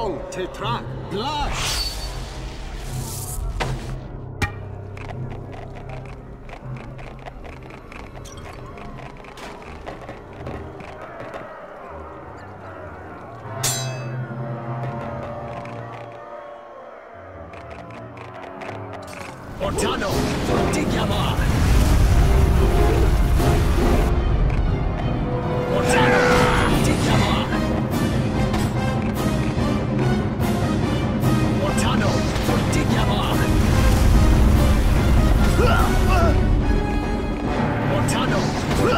Go, Tetra, Blush! Ortano, Fortigiamar!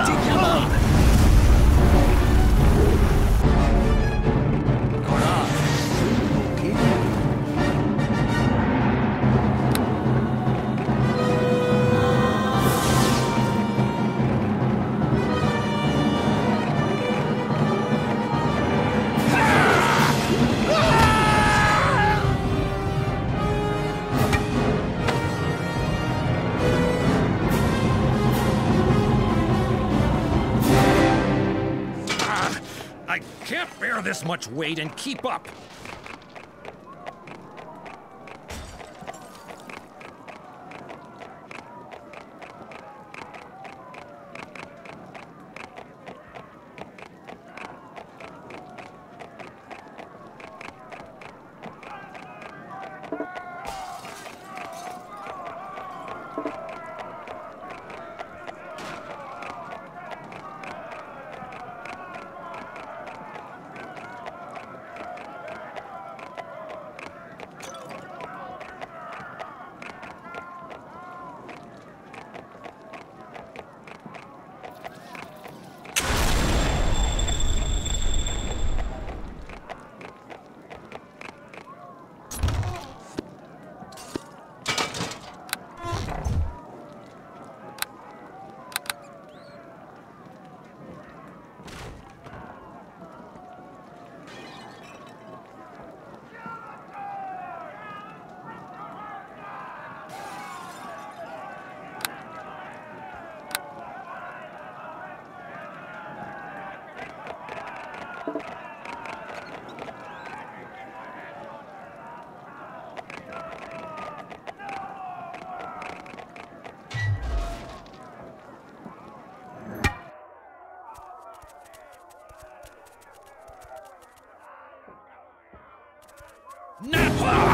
惊天吗？This much weight and keep up. Napa!